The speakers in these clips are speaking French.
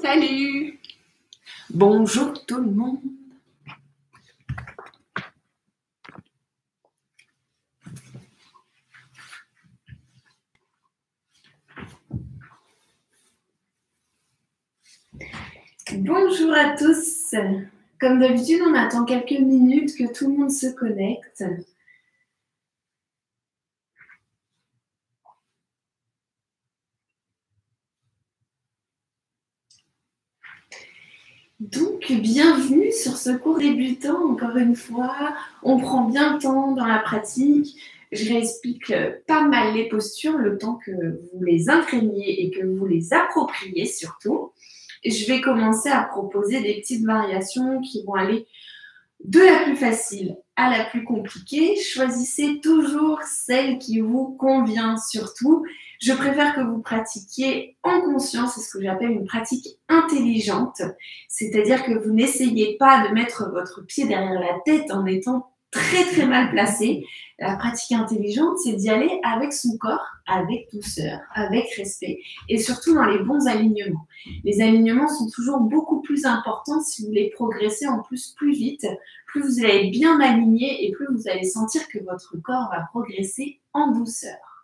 Salut Bonjour tout le monde Bonjour à tous. Comme d'habitude, on attend quelques minutes que tout le monde se connecte. Bienvenue sur ce cours débutant. Encore une fois, on prend bien le temps dans la pratique. Je réexplique pas mal les postures, le temps que vous les imprégniez et que vous les appropriez surtout je vais commencer à proposer des petites variations qui vont aller de la plus facile à la plus compliquée. Choisissez toujours celle qui vous convient surtout. Je préfère que vous pratiquiez en conscience, c'est ce que j'appelle une pratique intelligente, c'est-à-dire que vous n'essayez pas de mettre votre pied derrière la tête en étant très très mal placé. La pratique intelligente, c'est d'y aller avec son corps, avec douceur, avec respect et surtout dans les bons alignements. Les alignements sont toujours beaucoup plus importants si vous voulez progresser en plus plus vite. Plus vous allez bien aligner et plus vous allez sentir que votre corps va progresser en douceur.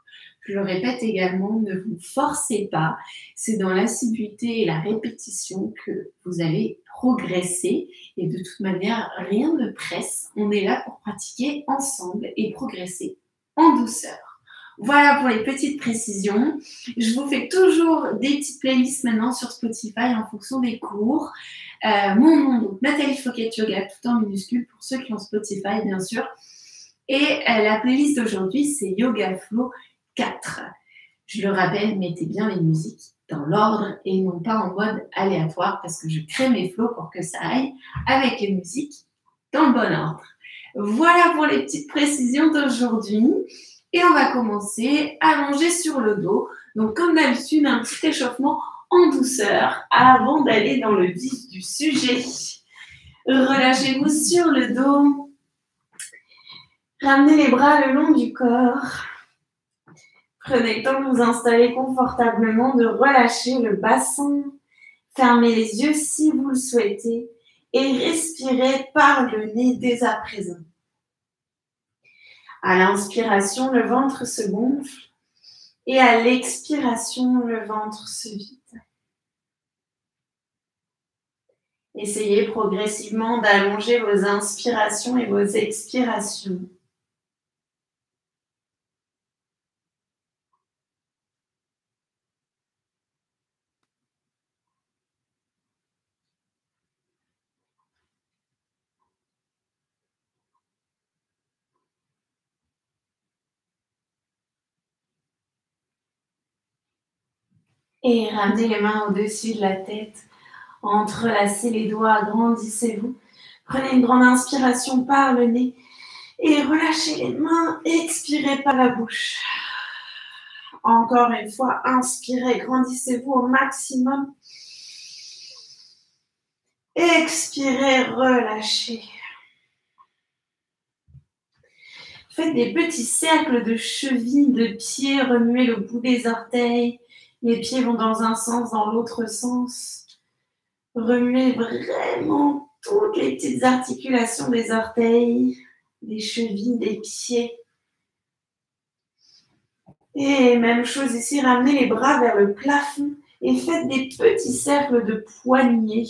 Je le répète également, ne vous forcez pas. C'est dans l'assiduité et la répétition que vous allez progresser. Et de toute manière, rien ne presse. On est là pour pratiquer ensemble et progresser en douceur. Voilà pour les petites précisions. Je vous fais toujours des petites playlists maintenant sur Spotify en fonction des cours. Euh, mon nom, donc Nathalie Fouquet Yoga, tout en minuscule pour ceux qui ont Spotify, bien sûr. Et euh, la playlist d'aujourd'hui, c'est Yoga Flow 4. Je le rappelle, mettez bien les musiques dans l'ordre et non pas en mode aléatoire parce que je crée mes flots pour que ça aille avec les musiques dans le bon ordre. Voilà pour les petites précisions d'aujourd'hui. Et on va commencer allongé sur le dos. Donc comme d'habitude, un petit échauffement en douceur avant d'aller dans le vif du sujet. Relâchez-vous sur le dos. Ramenez les bras le long du corps. Prenez le temps de vous installer confortablement, de relâcher le bassin. Fermez les yeux si vous le souhaitez et respirez par le nez dès à présent. À l'inspiration, le ventre se gonfle et à l'expiration, le ventre se vide. Essayez progressivement d'allonger vos inspirations et vos expirations. Et ramenez les mains au-dessus de la tête. Entrelacez les doigts, agrandissez-vous. Prenez une grande inspiration par le nez et relâchez les mains. Expirez par la bouche. Encore une fois, inspirez, grandissez-vous au maximum. Expirez, relâchez. Faites des petits cercles de chevilles, de pieds, remuez le bout des orteils. Les pieds vont dans un sens, dans l'autre sens. Remuez vraiment toutes les petites articulations des orteils, des chevilles, des pieds. Et même chose ici, ramenez les bras vers le plafond et faites des petits cercles de poignets.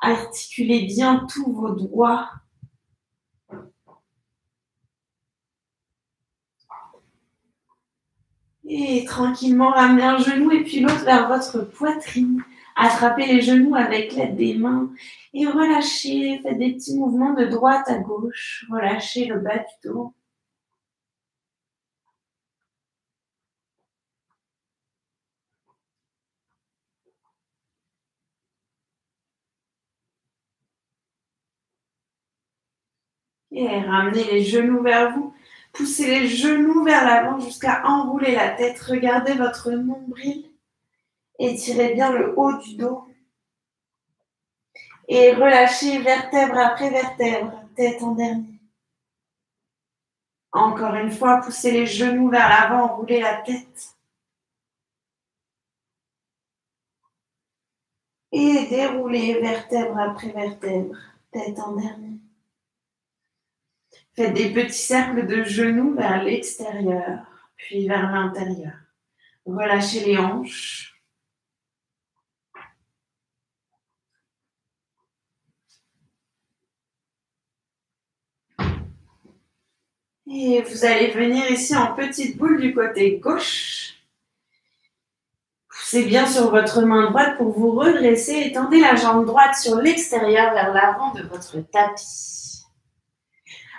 Articulez bien tous vos doigts. Et tranquillement ramenez un genou et puis l'autre vers votre poitrine. Attrapez les genoux avec l'aide des mains et relâchez. Faites des petits mouvements de droite à gauche. Relâchez le bas du dos. Et ramenez les genoux vers vous. Poussez les genoux vers l'avant jusqu'à enrouler la tête. Regardez votre nombril. Étirez bien le haut du dos. Et relâchez vertèbre après vertèbre, tête en dernier. Encore une fois, poussez les genoux vers l'avant, roulez la tête. Et déroulez vertèbre après vertèbre, tête en dernier. Faites des petits cercles de genoux vers l'extérieur, puis vers l'intérieur. Relâchez les hanches. Et vous allez venir ici en petite boule du côté gauche. Poussez bien sur votre main droite pour vous redresser. Étendez la jambe droite sur l'extérieur vers l'avant de votre tapis.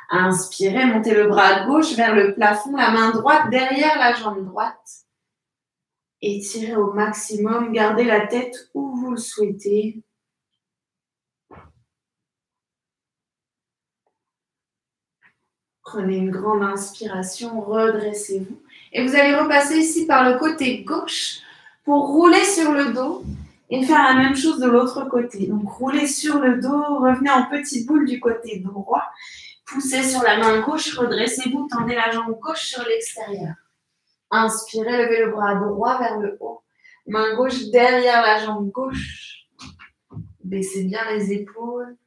Inspirez, montez le bras gauche vers le plafond, la main droite derrière la jambe droite. Étirez au maximum, gardez la tête où vous le souhaitez. Prenez une grande inspiration, redressez-vous. Et vous allez repasser ici par le côté gauche pour rouler sur le dos et faire la même chose de l'autre côté. Donc roulez sur le dos, revenez en petite boule du côté droit, poussez sur la main gauche, redressez-vous, tendez la jambe gauche sur l'extérieur. Inspirez, levez le bras droit vers le haut, main gauche derrière la jambe gauche. Baissez bien les épaules.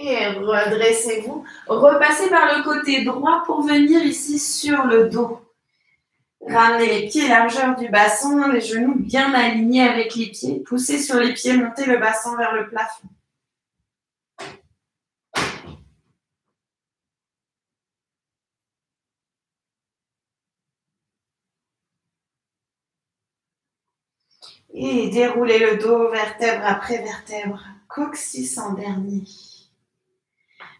Et redressez-vous. Repassez par le côté droit pour venir ici sur le dos. Ramenez les pieds largeur du bassin, les genoux bien alignés avec les pieds. Poussez sur les pieds, montez le bassin vers le plafond. Et déroulez le dos vertèbre après vertèbre, coccyx en dernier.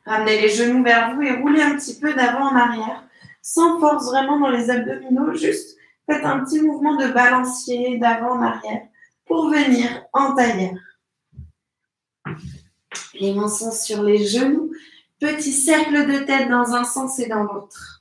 Ramenez les genoux vers vous et roulez un petit peu d'avant en arrière, sans force vraiment dans les abdominaux, juste faites un petit mouvement de balancier d'avant en arrière pour venir en tailleur. Les mains sont sur les genoux, petit cercle de tête dans un sens et dans l'autre.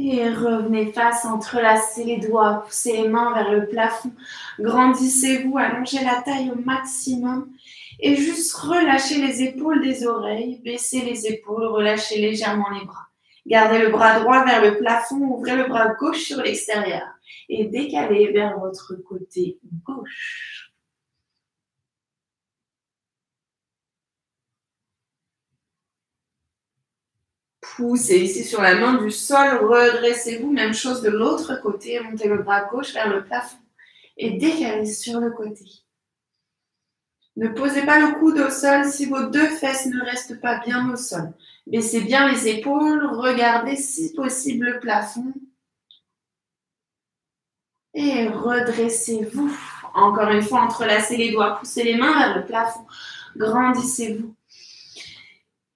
Et revenez face, entrelacez les doigts, poussez les mains vers le plafond. Grandissez-vous, allongez la taille au maximum. Et juste relâchez les épaules des oreilles, baissez les épaules, relâchez légèrement les bras. Gardez le bras droit vers le plafond, ouvrez le bras gauche sur l'extérieur et décalez vers votre côté gauche. Poussez ici sur la main du sol, redressez-vous, même chose de l'autre côté, montez le bras gauche vers le plafond et décalez sur le côté. Ne posez pas le coude au sol si vos deux fesses ne restent pas bien au sol. Baissez bien les épaules, regardez si possible le plafond et redressez-vous. Encore une fois, entrelacez les doigts, poussez les mains vers le plafond, grandissez-vous.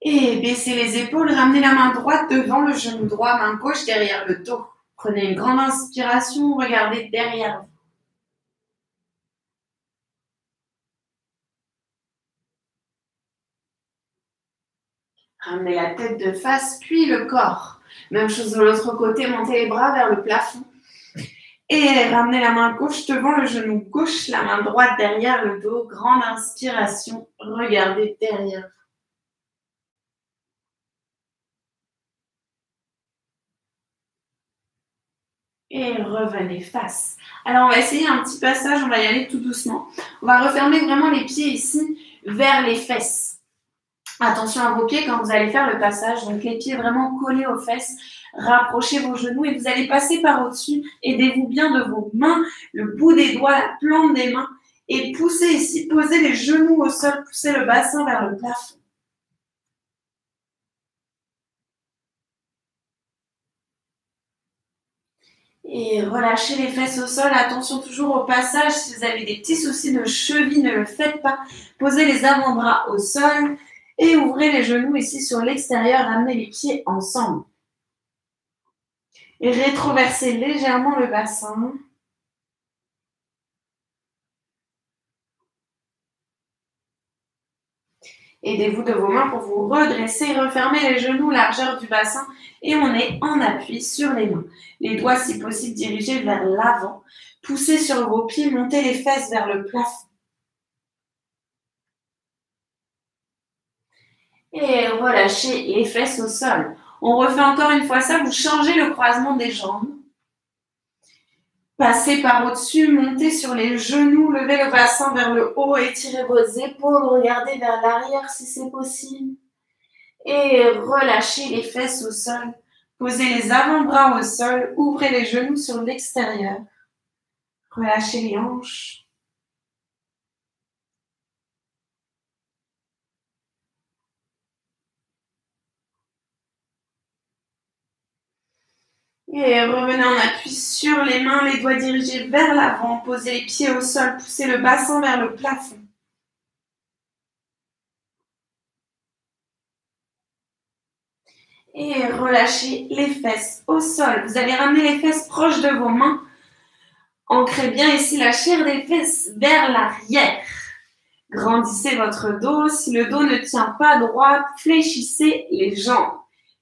Et baissez les épaules, ramenez la main droite devant le genou droit, main gauche derrière le dos. Prenez une grande inspiration, regardez derrière vous. Ramenez la tête de face, puis le corps. Même chose de l'autre côté, montez les bras vers le plafond. Et ramenez la main gauche devant le genou gauche, la main droite derrière le dos. Grande inspiration, regardez derrière vous. Et revenez face. Alors, on va essayer un petit passage, on va y aller tout doucement. On va refermer vraiment les pieds ici vers les fesses. Attention à vos pieds quand vous allez faire le passage. Donc, les pieds vraiment collés aux fesses. Rapprochez vos genoux et vous allez passer par au-dessus. Aidez-vous bien de vos mains, le bout des doigts, la plante des mains. Et poussez ici, posez les genoux au sol, poussez le bassin vers le plafond. Et relâchez les fesses au sol. Attention toujours au passage. Si vous avez des petits soucis de cheville, ne le faites pas. Posez les avant-bras au sol et ouvrez les genoux ici sur l'extérieur. Ramenez les pieds ensemble. Et rétroversez légèrement le bassin. – Aidez-vous de vos mains pour vous redresser, refermer les genoux, largeur du bassin et on est en appui sur les mains. Les doigts, si possible, dirigés vers l'avant. Poussez sur vos pieds, montez les fesses vers le plafond. Et relâchez les fesses au sol. On refait encore une fois ça, vous changez le croisement des jambes. Passez par au-dessus, montez sur les genoux, levez le bassin vers le haut, étirez vos épaules, regardez vers l'arrière si c'est possible. Et relâchez les fesses au sol. Posez les avant-bras au sol, ouvrez les genoux sur l'extérieur. Relâchez les hanches. Et revenez en appui sur les mains, les doigts dirigés vers l'avant. Posez les pieds au sol, poussez le bassin vers le plafond. Et relâchez les fesses au sol. Vous allez ramener les fesses proches de vos mains. Ancrez bien ici la chair des fesses vers l'arrière. Grandissez votre dos. Si le dos ne tient pas droit, fléchissez les jambes.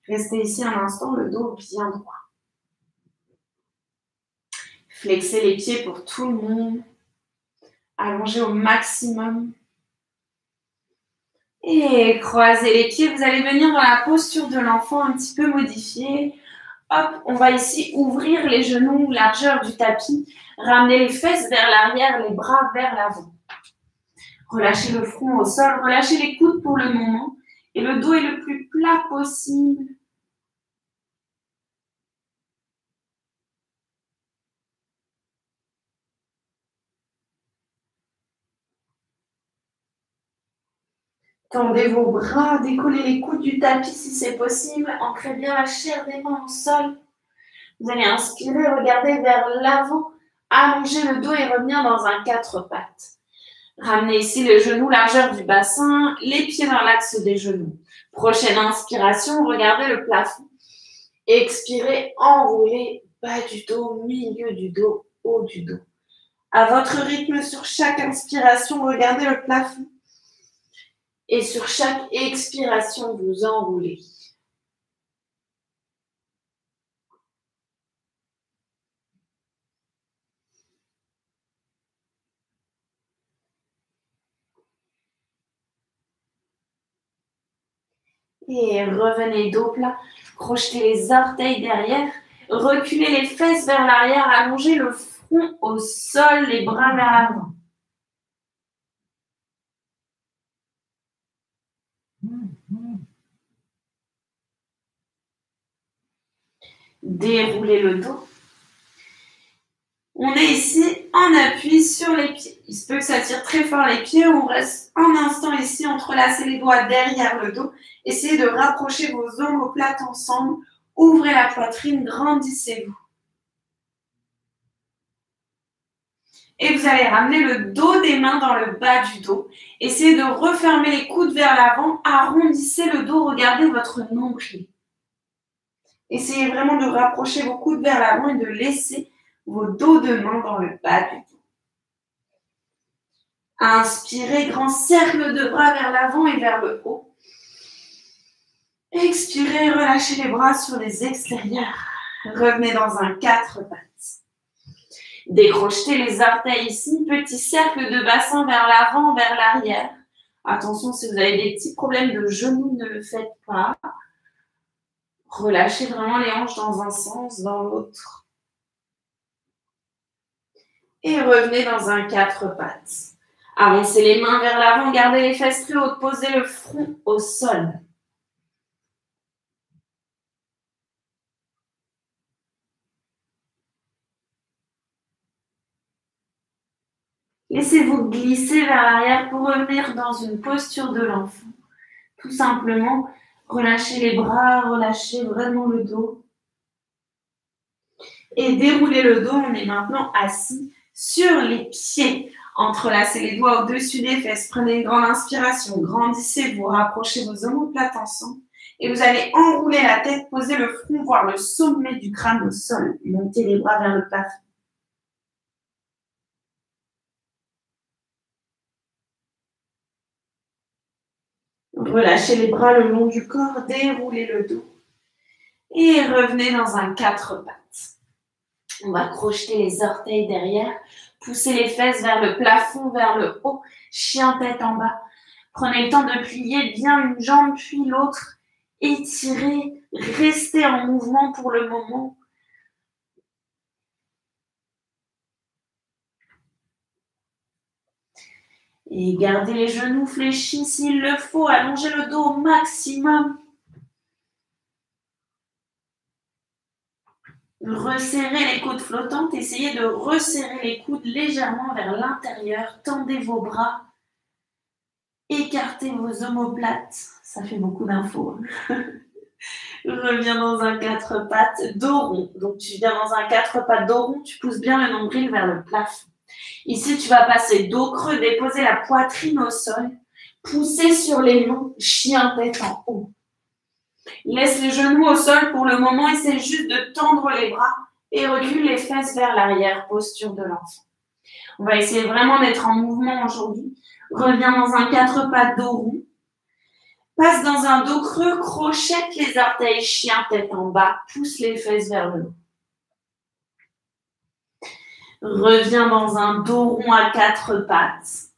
Restez ici un instant, le dos bien droit. Flexez les pieds pour tout le monde. Allongez au maximum. Et croisez les pieds. Vous allez venir dans la posture de l'enfant un petit peu modifiée. Hop, on va ici ouvrir les genoux, largeur du tapis. Ramener les fesses vers l'arrière, les bras vers l'avant. Relâchez le front au sol, relâchez les coudes pour le moment. Et le dos est le plus plat possible. Tendez vos bras, décollez les coudes du tapis si c'est possible. Ancrez bien la chair des mains au sol. Vous allez inspirer, regarder vers l'avant, allonger le dos et revenir dans un quatre pattes. Ramenez ici les genoux, largeur du bassin, les pieds dans l'axe des genoux. Prochaine inspiration, regardez le plafond. Expirez, enroulez, bas du dos, milieu du dos, haut du dos. À votre rythme, sur chaque inspiration, regardez le plafond. Et sur chaque expiration, vous enroulez. Et revenez dos plat, crochetez les orteils derrière, reculez les fesses vers l'arrière, allongez le front au sol, les bras vers l'avant. Déroulez le dos. On est ici en appui sur les pieds. Il se peut que ça tire très fort les pieds. On reste un instant ici, entrelacez les doigts derrière le dos. Essayez de rapprocher vos omoplates ensemble. Ouvrez la poitrine, grandissez-vous. Et vous allez ramener le dos des mains dans le bas du dos. Essayez de refermer les coudes vers l'avant. Arrondissez le dos. Regardez votre nombril. Essayez vraiment de rapprocher vos coudes vers l'avant et de laisser vos dos de main dans le bas du dos. Inspirez, grand cercle de bras vers l'avant et vers le haut. Expirez, relâchez les bras sur les extérieurs. Revenez dans un quatre pattes. Décrochez les orteils ici, petit cercle de bassin vers l'avant, vers l'arrière. Attention, si vous avez des petits problèmes de genoux, ne le faites pas. Relâchez vraiment les hanches dans un sens, dans l'autre. Et revenez dans un quatre pattes. Avancez les mains vers l'avant, gardez les fesses très hautes, posez le front au sol. Laissez-vous glisser vers l'arrière pour revenir dans une posture de l'enfant. Tout simplement, Relâchez les bras, relâchez vraiment le dos. Et déroulez le dos. On est maintenant assis sur les pieds. Entrelacez les doigts au-dessus des fesses. Prenez une grande inspiration. Grandissez-vous. Rapprochez vos omoplates ensemble. Et vous allez enrouler la tête, poser le front, voir le sommet du crâne au sol. Montez les bras vers le plafond. Relâchez les bras le long du corps, déroulez le dos. Et revenez dans un quatre pattes. On va crocheter les orteils derrière, pousser les fesses vers le plafond, vers le haut, chien tête en bas. Prenez le temps de plier bien une jambe puis l'autre. Étirez, restez en mouvement pour le moment. Et gardez les genoux fléchis s'il le faut. Allongez le dos au maximum. Resserrez les coudes flottantes. Essayez de resserrer les coudes légèrement vers l'intérieur. Tendez vos bras. Écartez vos omoplates. Ça fait beaucoup d'infos. Hein. Reviens dans un quatre pattes dos rond. Donc tu viens dans un quatre pattes dos rond. Tu pousses bien le nombril vers le plafond. Ici, tu vas passer dos creux, déposer la poitrine au sol, pousser sur les mains, chien tête en haut. Laisse les genoux au sol pour le moment, essaie juste de tendre les bras et recule les fesses vers l'arrière, posture de l'enfant. On va essayer vraiment d'être en mouvement aujourd'hui. Reviens dans un quatre pattes dos rond. Passe dans un dos creux, crochette les orteils, chien tête en bas, pousse les fesses vers le haut. Reviens dans un dos rond à quatre pattes.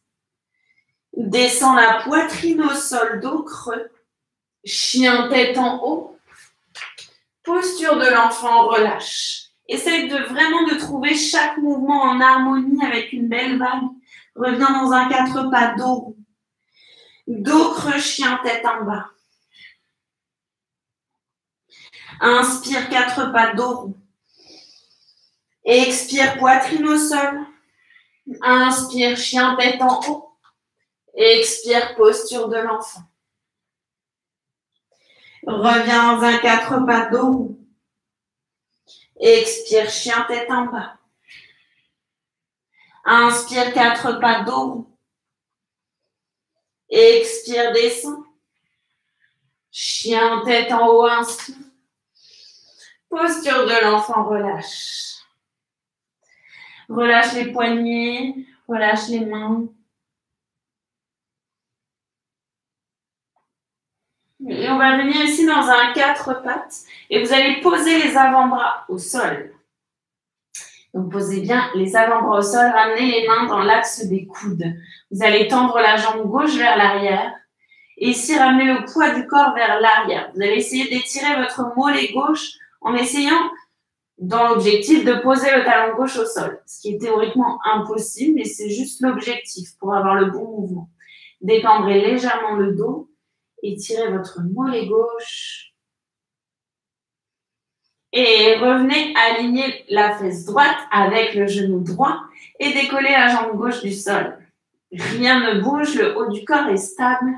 Descends la poitrine au sol, dos creux. Chien tête en haut. Posture de l'enfant, relâche. Essaye de vraiment de trouver chaque mouvement en harmonie avec une belle vague. Reviens dans un quatre pattes, dos rond. Dos creux, chien tête en bas. Inspire quatre pattes, dos rond. Expire, poitrine au sol. Inspire, chien tête en haut. Expire, posture de l'enfant. Reviens dans un quatre pattes dos. Expire, chien tête en bas. Inspire, quatre pattes dos. Expire, descend. Chien tête en haut, inspire. Posture de l'enfant, relâche. Relâche les poignets, relâche les mains. Et on va venir ici dans un quatre pattes et vous allez poser les avant-bras au sol. Donc posez bien les avant-bras au sol, ramenez les mains dans l'axe des coudes. Vous allez tendre la jambe gauche vers l'arrière et ici ramenez le poids du corps vers l'arrière. Vous allez essayer d'étirer votre mollet gauche en essayant dans l'objectif de poser le talon gauche au sol, ce qui est théoriquement impossible, mais c'est juste l'objectif pour avoir le bon mouvement. Détendrez légèrement le dos, étirez votre mollet gauche et revenez aligner la fesse droite avec le genou droit et décoller la jambe gauche du sol. Rien ne bouge, le haut du corps est stable.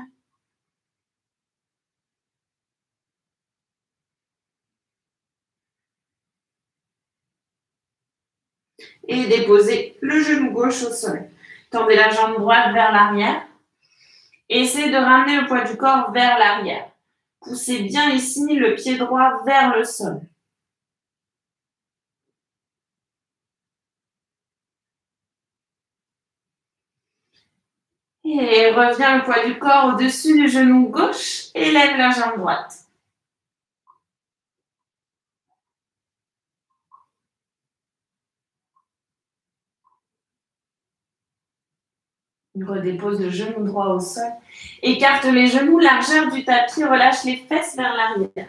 Et déposez le genou gauche au sol. Tendez la jambe droite vers l'arrière. Essayez de ramener le poids du corps vers l'arrière. Poussez bien ici le pied droit vers le sol. Et reviens le poids du corps au-dessus du genou gauche et lève la jambe droite. Redépose le genou droit au sol. Écarte les genoux, largeur du tapis, relâche les fesses vers l'arrière.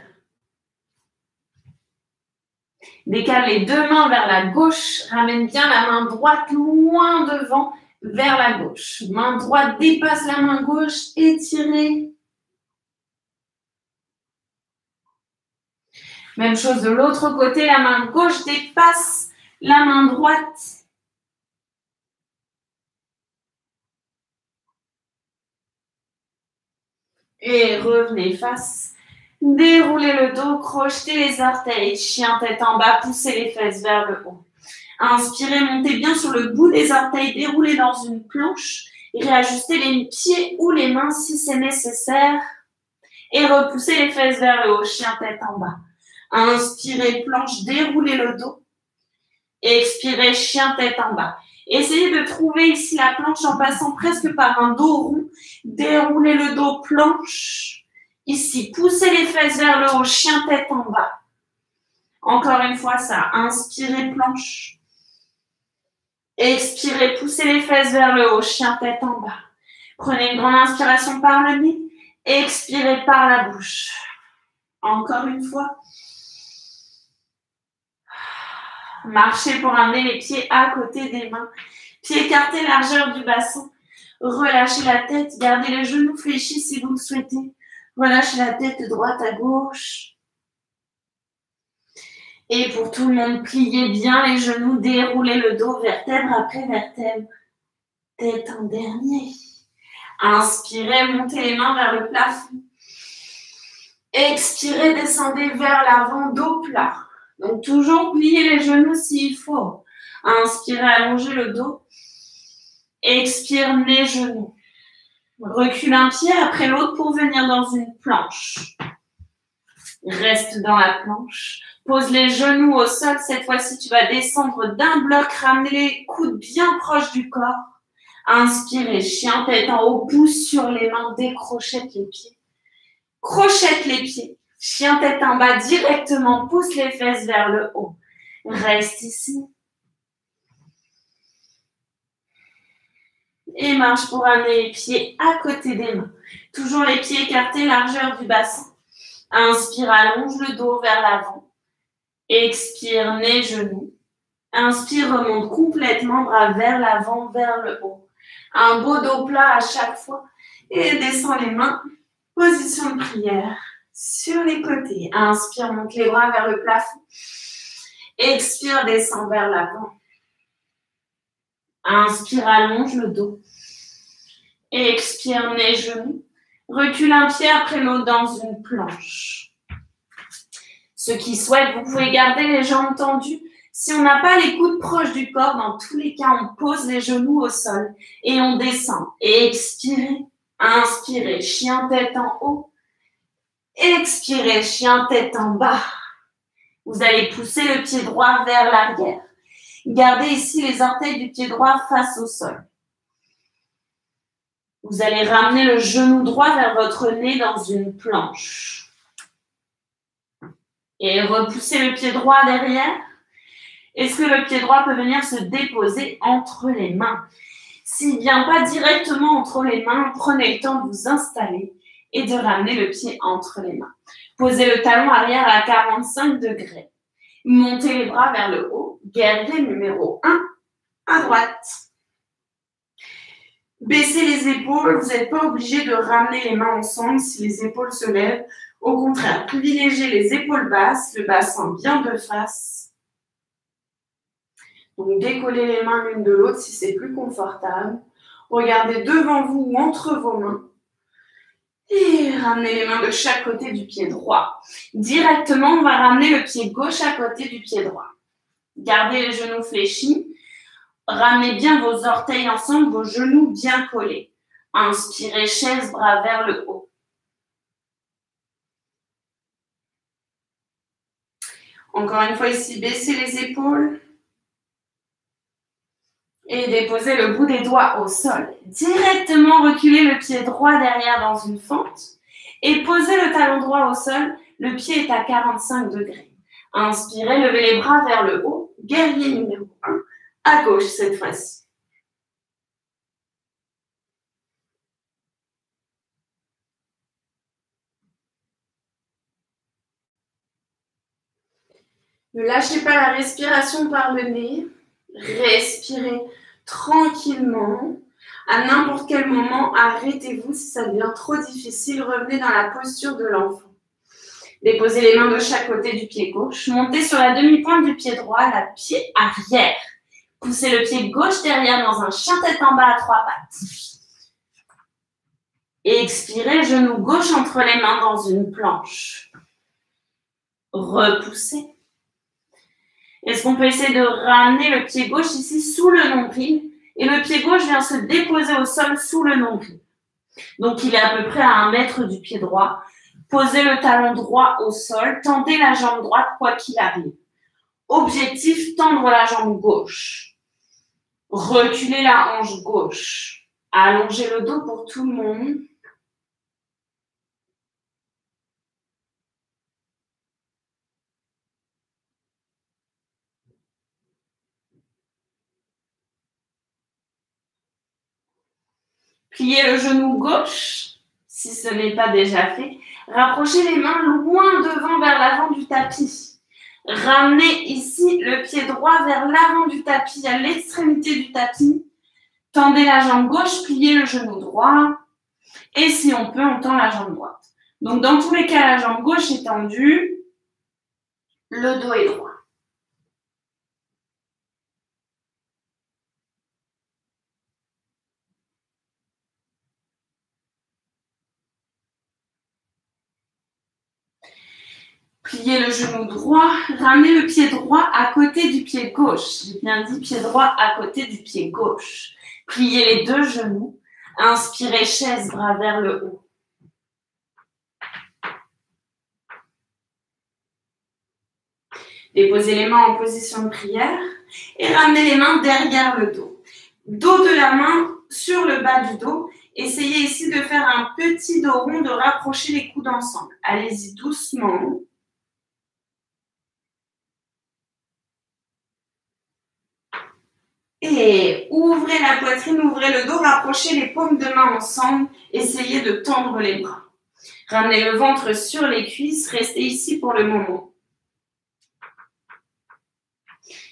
Décale les deux mains vers la gauche, ramène bien la main droite loin devant, vers la gauche. Main droite dépasse la main gauche, étirez. Même chose de l'autre côté, la main gauche dépasse la main droite. Et revenez face. Déroulez le dos, crochetez les orteils, chien tête en bas, poussez les fesses vers le haut. Inspirez, montez bien sur le bout des orteils, déroulez dans une planche réajustez les pieds ou les mains si c'est nécessaire. Et repoussez les fesses vers le haut, chien tête en bas. Inspirez, planche, déroulez le dos. Expirez, chien tête en bas. Essayez de trouver ici la planche en passant presque par un dos rond. Déroulez le dos planche. Ici, poussez les fesses vers le haut, chien tête en bas. Encore une fois, ça. Inspirez planche. Expirez, poussez les fesses vers le haut, chien tête en bas. Prenez une grande inspiration par le nez. Expirez par la bouche. Encore une fois. Marchez pour amener les pieds à côté des mains. Pieds écartés, largeur du bassin. Relâchez la tête, gardez les genoux fléchis si vous le souhaitez. Relâchez la tête droite à gauche. Et pour tout le monde, pliez bien les genoux, déroulez le dos vertèbre après vertèbre. Tête en dernier. Inspirez, montez les mains vers le plafond. Expirez, descendez vers l'avant, dos plat. Donc toujours plier les genoux s'il faut. Inspirez, allongez le dos. Expire les genoux. Recule un pied après l'autre pour venir dans une planche. Reste dans la planche. Pose les genoux au sol. Cette fois-ci, tu vas descendre d'un bloc, ramener les coudes bien proches du corps. Inspirez, chien tête en haut, pousse sur les mains, décrochette les pieds. Crochette les pieds. Chien tête en bas directement, pousse les fesses vers le haut. Reste ici. Et marche pour amener les pieds à côté des mains. Toujours les pieds écartés, largeur du bassin. Inspire, allonge le dos vers l'avant. Expire, nez, genoux. Inspire, remonte complètement, bras vers l'avant, vers le haut. Un beau dos plat à chaque fois. Et descend les mains. Position de prière sur les côtés. Inspire, monte les bras vers le plafond. Expire, descend vers l'avant. Inspire, allonge le dos. Expire, les genoux. Recule un pied après l'autre dans une planche. Ceux qui souhaitent, vous pouvez garder les jambes tendues. Si on n'a pas les coudes proches du corps, dans tous les cas, on pose les genoux au sol et on descend. Expirez, inspirez, chien tête en haut. Expirez, chien tête en bas. Vous allez pousser le pied droit vers l'arrière. Gardez ici les orteils du pied droit face au sol. Vous allez ramener le genou droit vers votre nez dans une planche. Et repoussez le pied droit derrière. Est-ce que le pied droit peut venir se déposer entre les mains? S'il ne vient pas directement entre les mains, prenez le temps de vous installer et de ramener le pied entre les mains. Posez le talon arrière à 45 degrés. Montez les bras vers le haut. Guerrier numéro 1 à droite. Baissez les épaules. Vous n'êtes pas obligé de ramener les mains ensemble si les épaules se lèvent. Au contraire, privilégiez les épaules basses, le bassin bien de face. Donc décollez les mains l'une de l'autre si c'est plus confortable. Regardez devant vous ou entre vos mains. Et ramenez les mains de chaque côté du pied droit. Directement, on va ramener le pied gauche à côté du pied droit. Gardez les genoux fléchis. Ramenez bien vos orteils ensemble, vos genoux bien collés. Inspirez, chaise, bras vers le haut. Encore une fois ici, baissez les épaules et déposez le bout des doigts au sol. Directement reculez le pied droit derrière dans une fente et posez le talon droit au sol. Le pied est à 45 degrés. Inspirez, levez les bras vers le haut. Guerrier numéro 1, à gauche cette fois-ci. Ne lâchez pas la respiration par le nez. Respirez tranquillement. À n'importe quel moment, arrêtez-vous si ça devient trop difficile. Revenez dans la posture de l'enfant. Déposez les mains de chaque côté du pied gauche. Montez sur la demi-pointe du pied droit, la pied arrière. Poussez le pied gauche derrière dans un chien tête en bas à trois pattes. Et expirez, genou gauche entre les mains dans une planche. Repoussez. Est-ce qu'on peut essayer de ramener le pied gauche ici sous le nombril et le pied gauche vient se déposer au sol sous le nombril? Donc il est à peu près à un mètre du pied droit. Posez le talon droit au sol, tendez la jambe droite quoi qu'il arrive. Objectif, tendre la jambe gauche. Reculez la hanche gauche. Allongez le dos pour tout le monde. Pliez le genou gauche, si ce n'est pas déjà fait. Rapprochez les mains loin devant vers l'avant du tapis. Ramenez ici le pied droit vers l'avant du tapis, à l'extrémité du tapis. Tendez la jambe gauche, pliez le genou droit. Et si on peut, on tend la jambe droite. Donc, dans tous les cas, la jambe gauche est tendue. Le dos est droit. Pliez le genou droit, ramenez le pied droit à côté du pied gauche. J'ai bien dit pied droit à côté du pied gauche. Pliez les deux genoux. Inspirez chaise, bras vers le haut. Déposez les mains en position de prière et ramenez les mains derrière le dos. Dos de la main sur le bas du dos. Essayez ici de faire un petit dos rond, de rapprocher les coudes ensemble. Allez-y doucement. Ouvrez la poitrine, ouvrez le dos, rapprochez les paumes de main ensemble. Essayez de tendre les bras. Ramenez le ventre sur les cuisses. Restez ici pour le moment.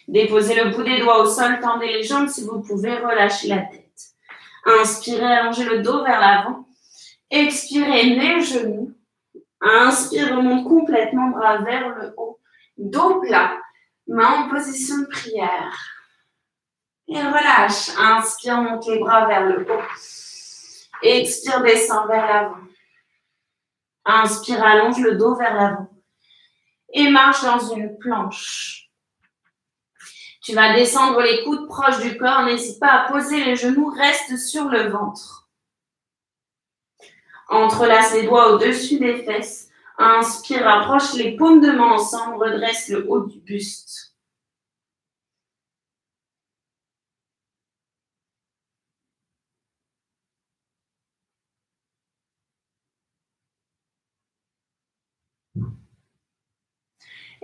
Déposez le bout des doigts au sol, tendez les jambes si vous pouvez, relâchez la tête. Inspirez, allongez le dos vers l'avant. Expirez, les genoux. Inspire, remonte complètement, bras vers le haut. Dos plat, main en position de prière. Et relâche. Inspire, monte les bras vers le haut. Expire, descend vers l'avant. Inspire, allonge le dos vers l'avant. Et marche dans une planche. Tu vas descendre les coudes proches du corps. N'hésite pas à poser les genoux. Reste sur le ventre. Entrelace les doigts au-dessus des fesses. Inspire, approche les paumes de main ensemble. Redresse le haut du buste.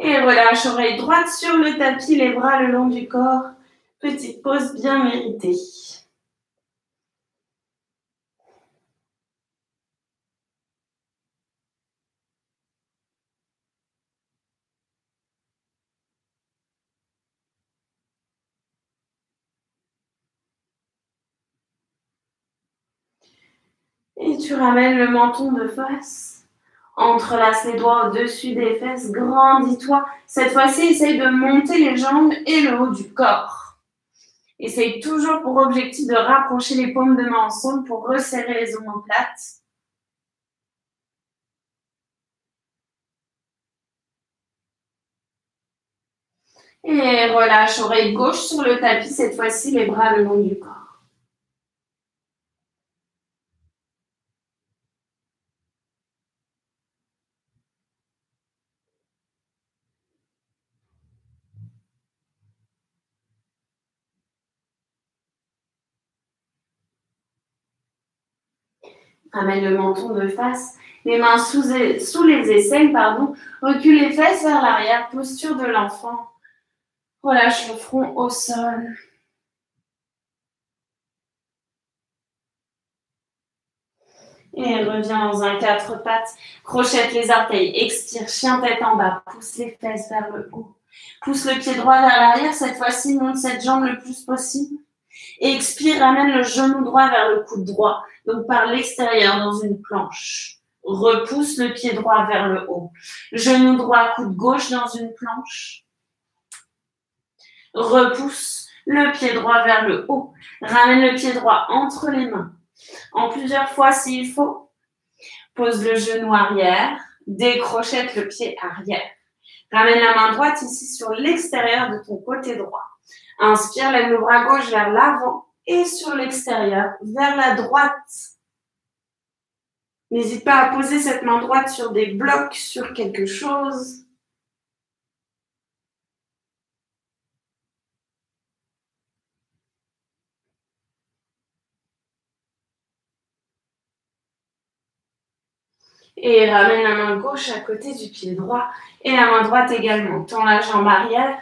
Et relâche, oreille droite sur le tapis, les bras le long du corps. Petite pause bien méritée. Et tu ramènes le menton de face. Entrelace les doigts au-dessus des fesses, grandis-toi. Cette fois-ci, essaye de monter les jambes et le haut du corps. Essaye toujours pour objectif de rapprocher les paumes de main ensemble pour resserrer les omoplates. Et relâche oreille gauche sur le tapis, cette fois-ci les bras le long du corps. Ramène le menton de face, les mains sous, les aisselles, pardon. Recule les fesses vers l'arrière, posture de l'enfant. Relâche le front au sol. Et reviens dans un quatre pattes. Crochette les orteils. Expire. Chien tête en bas. Pousse les fesses vers le haut. Pousse le pied droit vers l'arrière. Cette fois-ci, monte cette jambe le plus possible. expire. Ramène le genou droit vers le coude droit donc par l'extérieur dans une planche. Repousse le pied droit vers le haut. Genou droit, coude gauche dans une planche. Repousse le pied droit vers le haut. Ramène le pied droit entre les mains. En plusieurs fois s'il faut. Pose le genou arrière. Décrochette le pied arrière. Ramène la main droite ici sur l'extérieur de ton côté droit. Inspire, lève le bras gauche vers l'avant et sur l'extérieur, vers la droite. N'hésite pas à poser cette main droite sur des blocs, sur quelque chose. Et ramène la main gauche à côté du pied droit et la main droite également. Tends la jambe arrière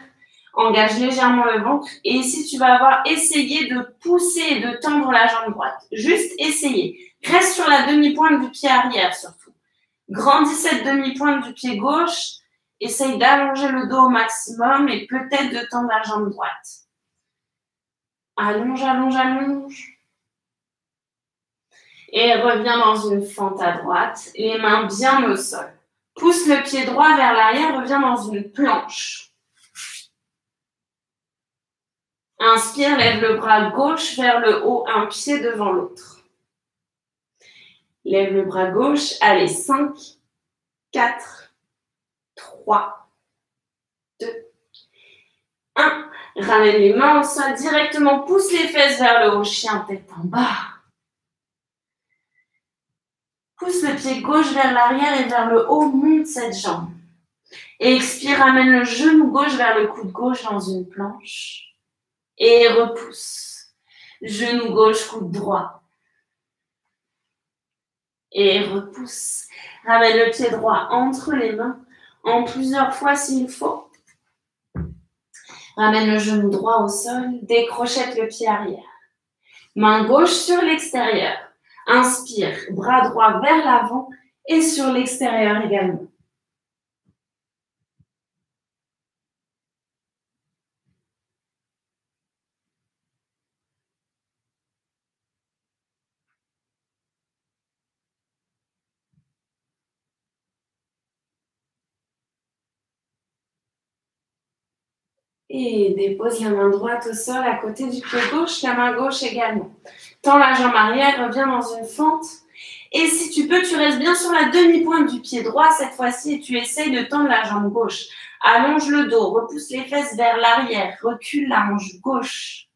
engage légèrement le ventre. Et ici, tu vas avoir essayé de pousser et de tendre la jambe droite. Juste essayer. Reste sur la demi-pointe du pied arrière surtout. Grandis cette demi-pointe du pied gauche. Essaye d'allonger le dos au maximum et peut-être de tendre la jambe droite. Allonge, allonge, allonge. Et reviens dans une fente à droite, les mains bien au sol. Pousse le pied droit vers l'arrière, reviens dans une planche. Inspire, lève le bras gauche vers le haut, un pied devant l'autre. Lève le bras gauche, allez, 5, 4, 3, 2, 1. Ramène les mains au sol directement, pousse les fesses vers le haut, chien tête en bas. Pousse le pied gauche vers l'arrière et vers le haut, monte cette jambe. Et expire, ramène le genou gauche vers le coude gauche dans une planche. Et repousse. Genou gauche, coude droit. Et repousse. Ramène le pied droit entre les mains, en plusieurs fois s'il faut. Ramène le genou droit au sol, décrochette le pied arrière. Main gauche sur l'extérieur. Inspire, bras droit vers l'avant et sur l'extérieur également. Et dépose la main droite au sol à côté du pied gauche, la main gauche également. Tends la jambe arrière, reviens dans une fente. Et si tu peux, tu restes bien sur la demi-pointe du pied droit cette fois-ci et tu essayes de tendre la jambe gauche. Allonge le dos, repousse les fesses vers l'arrière, recule la hanche gauche.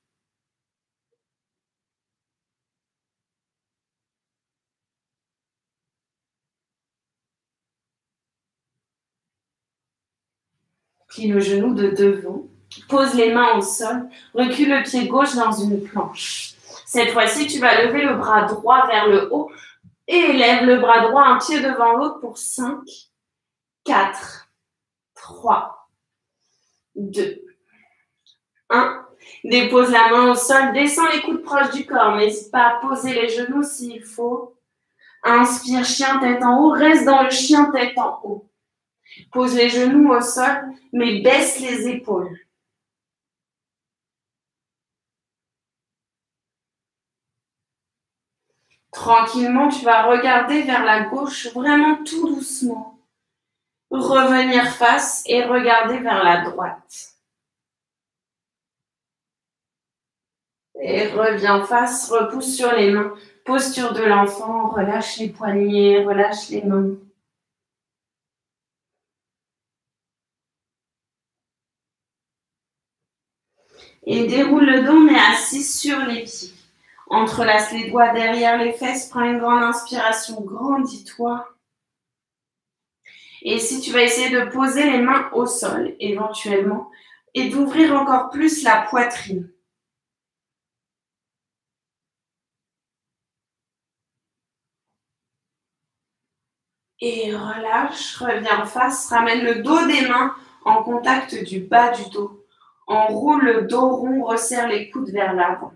Plie le genou de devant, pose les mains au sol, recule le pied gauche dans une planche. Cette fois-ci, tu vas lever le bras droit vers le haut et élève le bras droit un pied devant l'autre pour 5, 4, 3, 2, 1. Dépose la main au sol, descends les coudes proches du corps. N'hésite pas à poser les genoux s'il faut. Inspire, chien tête en haut. Reste dans le chien tête en haut. Pose les genoux au sol, mais baisse les épaules. Tranquillement, tu vas regarder vers la gauche, vraiment tout doucement. Revenir face et regarder vers la droite. Et reviens face, repousse sur les mains. Posture de l'enfant, relâche les poignets, relâche les mains. Et déroule le dos, mais assis sur les pieds. Entrelace les doigts derrière les fesses, prends une grande inspiration, grandis-toi. Et si tu vas essayer de poser les mains au sol éventuellement et d'ouvrir encore plus la poitrine. Et relâche, reviens en face, ramène le dos des mains en contact du bas du dos. Enroule le dos rond, resserre les coudes vers l'avant.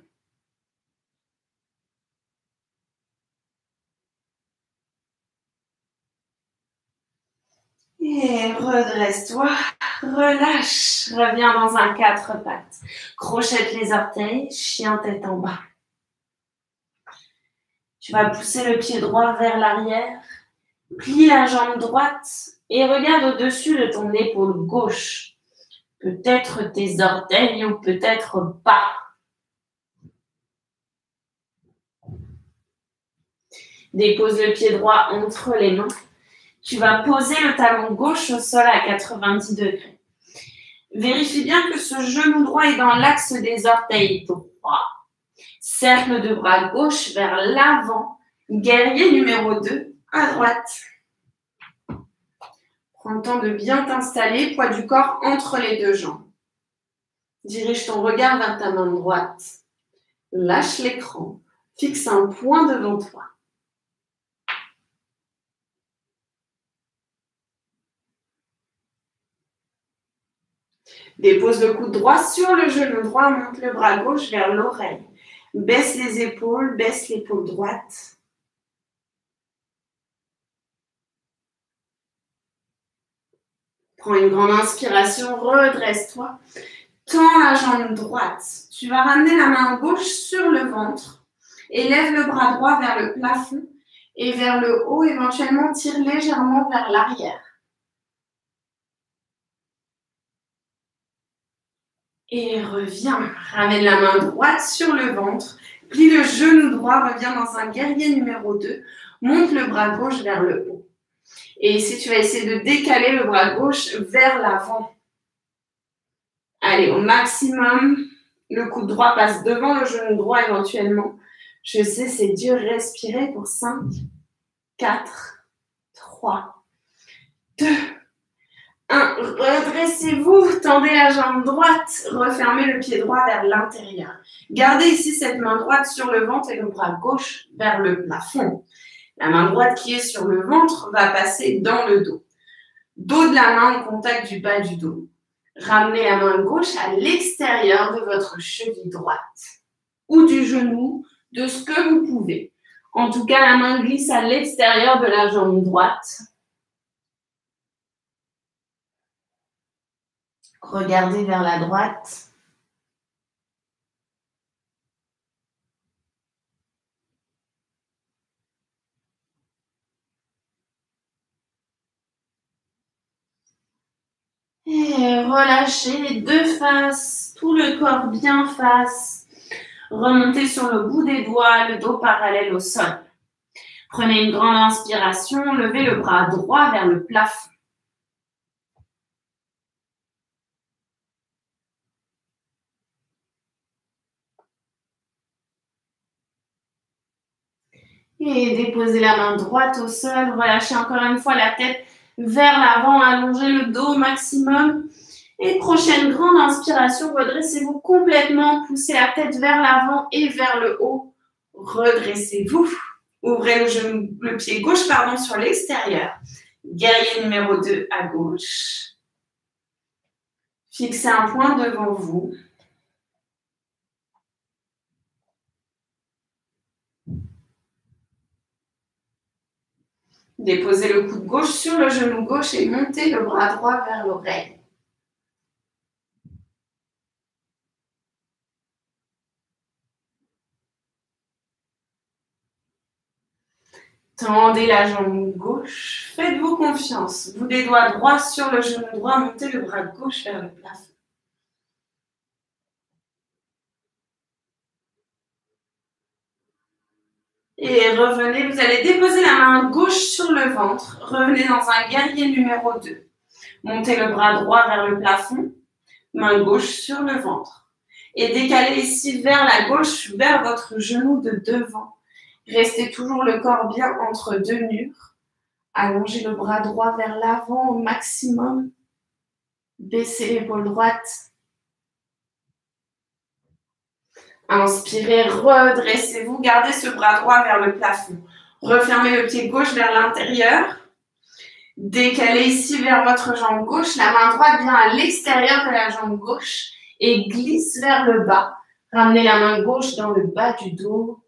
Et redresse-toi, relâche, reviens dans un quatre pattes. Crochette les orteils, chien tête en bas. Tu vas pousser le pied droit vers l'arrière, plie la jambe droite et regarde au-dessus de ton épaule gauche. Peut-être tes orteils ou peut-être pas. Dépose le pied droit entre les mains tu vas poser le talon gauche au sol à 90 degrés. Vérifie bien que ce genou droit est dans l'axe des orteils droits. Cercle de bras gauche vers l'avant. Guerrier numéro 2 à droite. Prends le temps de bien t'installer, poids du corps entre les deux jambes. Dirige ton regard vers ta main droite. Lâche l'écran. Fixe un point devant toi. Dépose le coude droit sur le genou droit, monte le bras gauche vers l'oreille. Baisse les épaules, baisse l'épaule droite. Prends une grande inspiration, redresse-toi. Tends la jambe droite. Tu vas ramener la main gauche sur le ventre. Élève le bras droit vers le plafond et vers le haut, éventuellement tire légèrement vers l'arrière. Et reviens. Ramène la main droite sur le ventre. Plie le genou droit, reviens dans un guerrier numéro 2. Monte le bras gauche vers le haut. Et ici, tu vas essayer de décaler le bras gauche vers l'avant. Allez, au maximum. Le coude droit passe devant le genou droit éventuellement. Je sais, c'est dur. Respirez pour 5, 4, 3, 2, 1. Redressez-vous, tendez la jambe droite, refermez le pied droit vers l'intérieur. Gardez ici cette main droite sur le ventre et le bras gauche vers le plafond. La main droite qui est sur le ventre va passer dans le dos. Dos de la main au contact du bas du dos. Ramenez la main gauche à l'extérieur de votre cheville droite ou du genou, de ce que vous pouvez. En tout cas, la main glisse à l'extérieur de la jambe droite. Regardez vers la droite. Et relâchez les deux faces, tout le corps bien face. Remontez sur le bout des doigts, le dos parallèle au sol. Prenez une grande inspiration, levez le bras droit vers le plafond. Et déposez la main droite au sol. Relâchez encore une fois la tête vers l'avant. Allongez le dos au maximum. Et prochaine grande inspiration, redressez-vous complètement. Poussez la tête vers l'avant et vers le haut. Redressez-vous. Ouvrez le, pied gauche pardon, sur l'extérieur. Guerrier numéro 2 à gauche. Fixez un point devant vous. Déposez le coude gauche sur le genou gauche et montez le bras droit vers l'oreille. Tendez la jambe gauche. Faites-vous confiance. Vous des doigts droits sur le genou droit. Montez le bras gauche vers le plafond. Et revenez, vous allez déposer la main gauche sur le ventre. Revenez dans un guerrier numéro 2. Montez le bras droit vers le plafond. Main gauche sur le ventre. Et décalez ici vers la gauche, vers votre genou de devant. Restez toujours le corps bien entre deux murs. Allongez le bras droit vers l'avant au maximum. Baissez l'épaule droite. Inspirez, redressez-vous, gardez ce bras droit vers le plafond. Refermez le pied gauche vers l'intérieur. Décalez ici vers votre jambe gauche. La main droite vient à l'extérieur de la jambe gauche et glisse vers le bas. Ramenez la main gauche dans le bas du dos.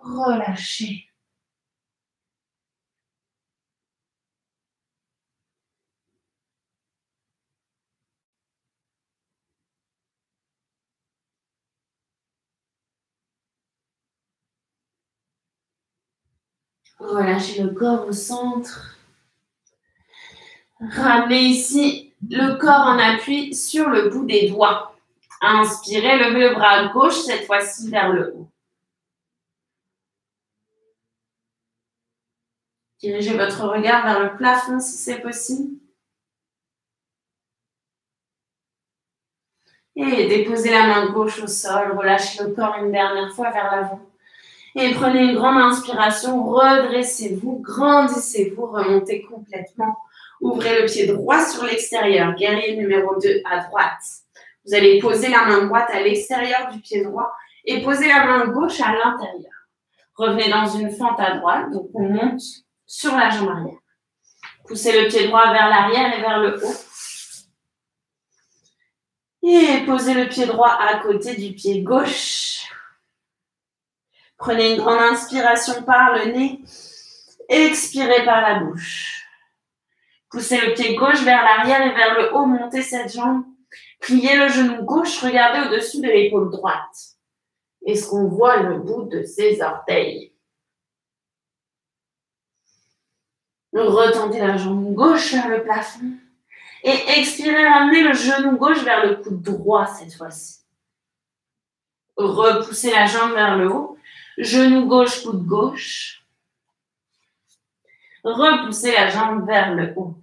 Relâchez. Relâchez le corps au centre. Ramenez ici le corps en appui sur le bout des doigts. Inspirez, levez le bras gauche cette fois-ci vers le haut. Dirigez votre regard vers le plafond si c'est possible. Et déposez la main gauche au sol. Relâchez le corps une dernière fois vers l'avant. Et prenez une grande inspiration, redressez-vous, grandissez-vous, remontez complètement. Ouvrez le pied droit sur l'extérieur, guerrier numéro 2 à droite. Vous allez poser la main droite à l'extérieur du pied droit et poser la main gauche à l'intérieur. Revenez dans une fente à droite, donc on monte sur la jambe arrière. Poussez le pied droit vers l'arrière et vers le haut. Et posez le pied droit à côté du pied gauche. Prenez une grande inspiration par le nez. Expirez par la bouche. Poussez le pied gauche vers l'arrière et vers le haut. Montez cette jambe. Pliez le genou gauche. Regardez au-dessus de l'épaule droite. Est-ce qu'on voit le bout de ses orteils? Retendez la jambe gauche vers le plafond. Et expirez, ramenez le genou gauche vers le coude droit cette fois-ci. Repoussez la jambe vers le haut. Genou gauche, coude gauche. Repoussez la jambe vers le haut.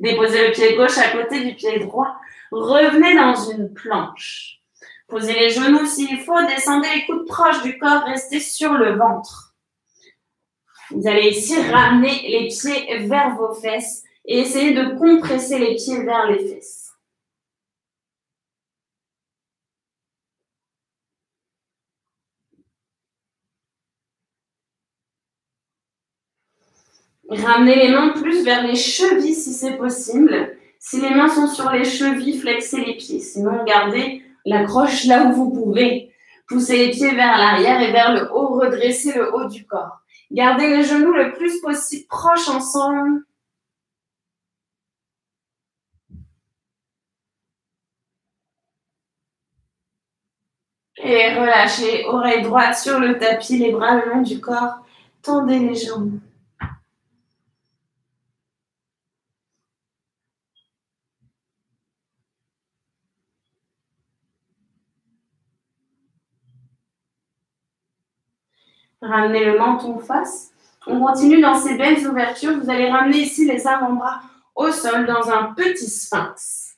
Déposez le pied gauche à côté du pied droit. Revenez dans une planche. Posez les genoux s'il faut. Descendez les coudes proches du corps. Restez sur le ventre. Vous allez ici ramener les pieds vers vos fesses et essayez de compresser les pieds vers les fesses. Ramenez les mains plus vers les chevilles si c'est possible. Si les mains sont sur les chevilles, flexez les pieds. Sinon, gardez la croche là où vous pouvez. Poussez les pieds vers l'arrière et vers le haut. Redressez le haut du corps. Gardez les genoux le plus possible proches ensemble. Et relâchez, oreille droite sur le tapis, les bras le long du corps. Tendez les jambes. Ramenez le menton face. On continue dans ces belles ouvertures. Vous allez ramener ici les avant-bras au sol dans un petit sphinx.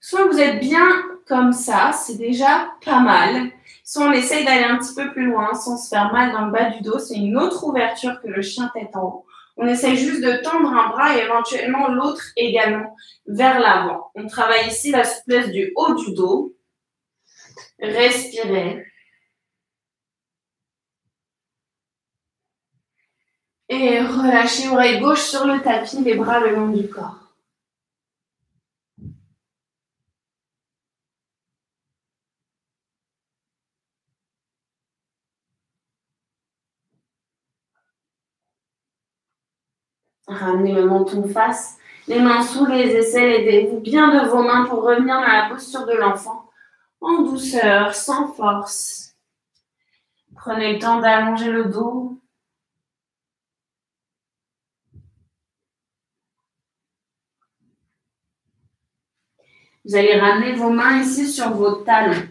Soit vous êtes bien comme ça, c'est déjà pas mal. Soit on essaye d'aller un petit peu plus loin sans se faire mal dans le bas du dos. C'est une autre ouverture que le chien tête en haut. On essaye juste de tendre un bras et éventuellement l'autre également vers l'avant. On travaille ici la souplesse du haut du dos. Respirez. Et relâchez oreille gauche sur le tapis, les bras le long du corps. Ramenez le menton face, les mains sous les aisselles, aidez-vous bien de vos mains pour revenir dans la posture de l'enfant en douceur, sans force. Prenez le temps d'allonger le dos. Vous allez ramener vos mains ici sur vos talons.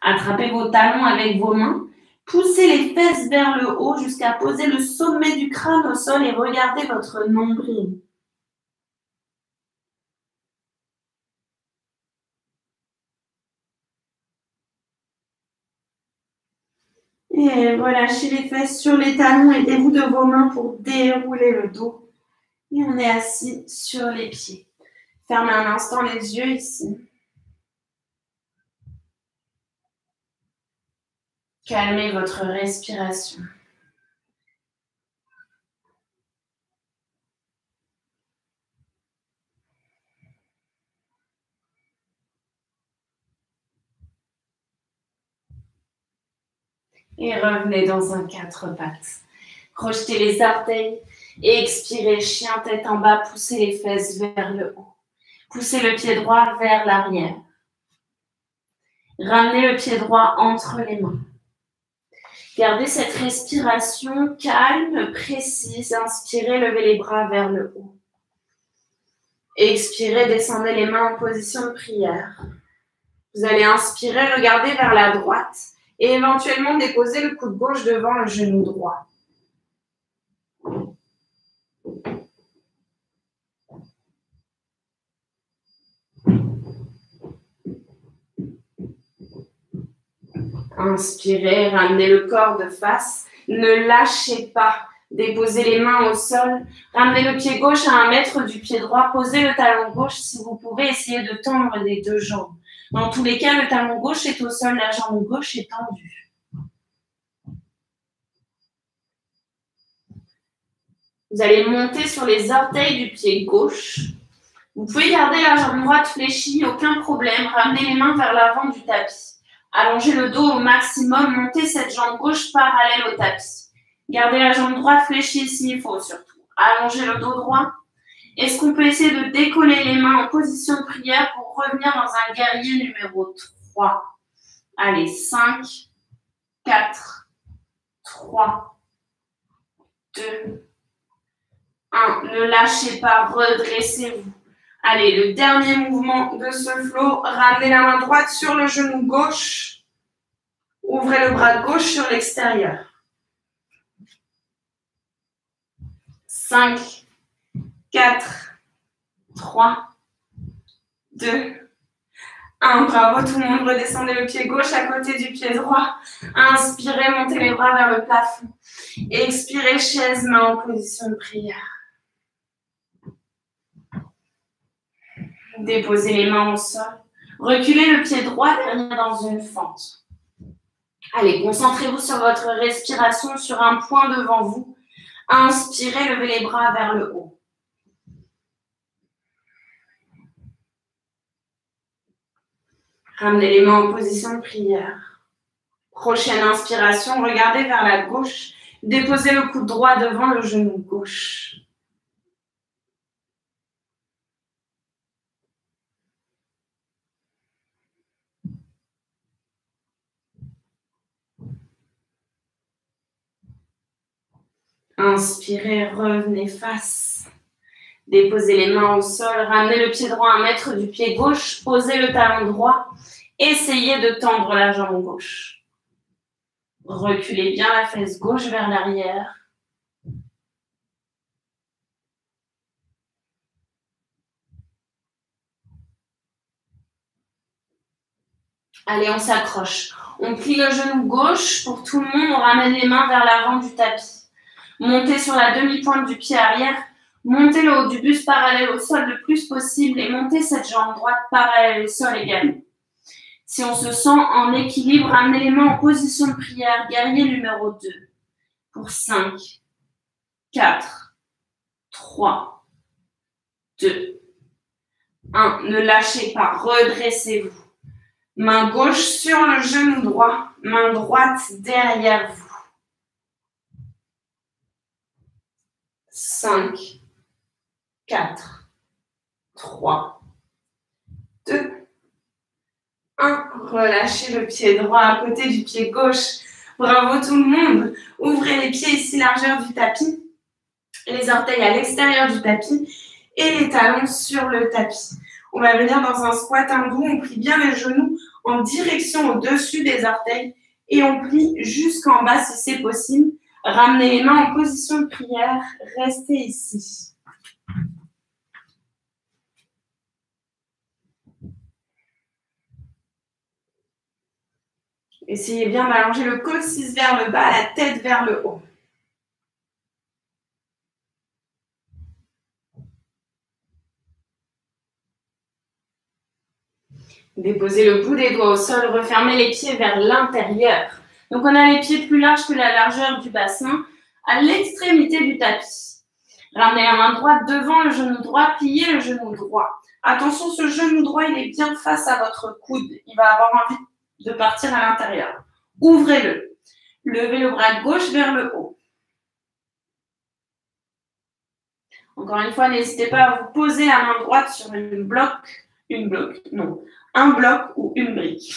Attrapez vos talons avec vos mains. Poussez les fesses vers le haut jusqu'à poser le sommet du crâne au sol et regardez votre nombril. Et relâchez les fesses sur les talons. Aidez-vous de vos mains pour dérouler le dos. Et on est assis sur les pieds. Fermez un instant les yeux ici. Calmez votre respiration. Et revenez dans un quatre pattes. Projetez les orteils et expirez, chien tête en bas, poussez les fesses vers le haut. Poussez le pied droit vers l'arrière. Ramenez le pied droit entre les mains. Gardez cette respiration calme, précise. Inspirez, levez les bras vers le haut. Expirez, descendez les mains en position de prière. Vous allez inspirer, regarder vers la droite et éventuellement déposer le coude gauche devant le genou droit. Inspirez, ramenez le corps de face. Ne lâchez pas. Déposez les mains au sol. Ramenez le pied gauche à un mètre du pied droit. Posez le talon gauche si vous pouvez. essayer de tendre les deux jambes. Dans tous les cas, le talon gauche est au sol, la jambe gauche est tendue. Vous allez monter sur les orteils du pied gauche. Vous pouvez garder la jambe droite fléchie, aucun problème. Ramenez les mains vers l'avant du tapis. Allongez le dos au maximum. Montez cette jambe gauche parallèle au tapis. Gardez la jambe droite fléchie s'il faut surtout. Allongez le dos droit. Est-ce qu'on peut essayer de décoller les mains en position de prière pour revenir dans un guerrier numéro 3 Allez, 5, 4, 3, 2, 1. Ne lâchez pas, redressez-vous. Allez, le dernier mouvement de ce flow, ramenez la main droite sur le genou gauche. Ouvrez le bras gauche sur l'extérieur. 5, 4, 3, 2, 1. Bravo tout le monde. Redescendez le pied gauche à côté du pied droit. Inspirez, montez les bras vers le plafond. Expirez, chaise, main en position de prière. Déposez les mains au sol. Reculez le pied droit derrière dans une fente. Allez, concentrez-vous sur votre respiration, sur un point devant vous. Inspirez, levez les bras vers le haut. Ramenez les mains en position de prière. Prochaine inspiration, regardez vers la gauche. Déposez le coude droit devant le genou gauche. Inspirez, revenez face. Déposez les mains au sol, ramenez le pied droit à un mètre du pied gauche, posez le talon droit, essayez de tendre la jambe gauche. Reculez bien la fesse gauche vers l'arrière. Allez, on s'accroche. On plie le genou gauche pour tout le monde. On ramène les mains vers l'avant du tapis. Montez sur la demi-pointe du pied arrière. Montez le haut du buste parallèle au sol le plus possible et montez cette jambe droite parallèle au sol également. Si on se sent en équilibre, les mains en position de prière, guerrier numéro 2. Pour 5, 4, 3, 2, 1. Ne lâchez pas, redressez-vous. Main gauche sur le genou droit, main droite derrière vous. 5, 4, 3, 2, 1. Relâchez le pied droit à côté du pied gauche. Bravo tout le monde. Ouvrez les pieds ici, largeur du tapis. Les orteils à l'extérieur du tapis et les talons sur le tapis. On va venir dans un squat hindou. On plie bien les genoux en direction au-dessus des orteils et on plie jusqu'en bas si c'est possible. Ramenez les mains en position de prière. Restez ici. Essayez bien d'allonger le coccyx vers le bas, la tête vers le haut. Déposez le bout des doigts au sol, refermez les pieds vers l'intérieur. Donc on a les pieds plus larges que la largeur du bassin à l'extrémité du tapis. Ramenez la main droite devant le genou droit, pliez le genou droit. Attention, ce genou droit, il est bien face à votre coude. Il va avoir envie de partir à l'intérieur. Ouvrez-le. Levez le bras gauche vers le haut. Encore une fois, n'hésitez pas à vous poser la main droite sur une bloc, non, un bloc ou une brique.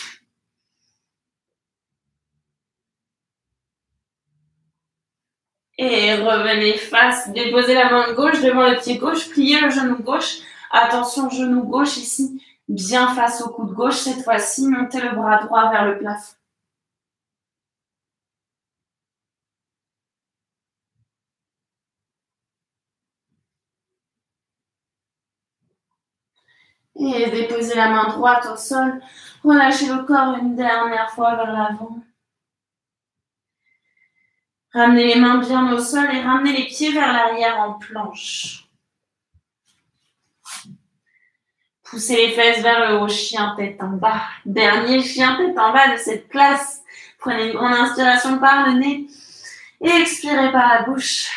Et revenez face, déposez la main gauche devant le pied gauche, pliez le genou gauche. Attention, genou gauche ici, bien face au coude gauche. Cette fois-ci, montez le bras droit vers le plafond. Et déposez la main droite au sol. Relâchez le corps une dernière fois vers l'avant. Ramenez les mains bien au sol et ramenez les pieds vers l'arrière en planche. Poussez les fesses vers le haut, chien tête en bas. Dernier chien tête en bas de cette place. Prenez une inspiration par le nez et expirez par la bouche.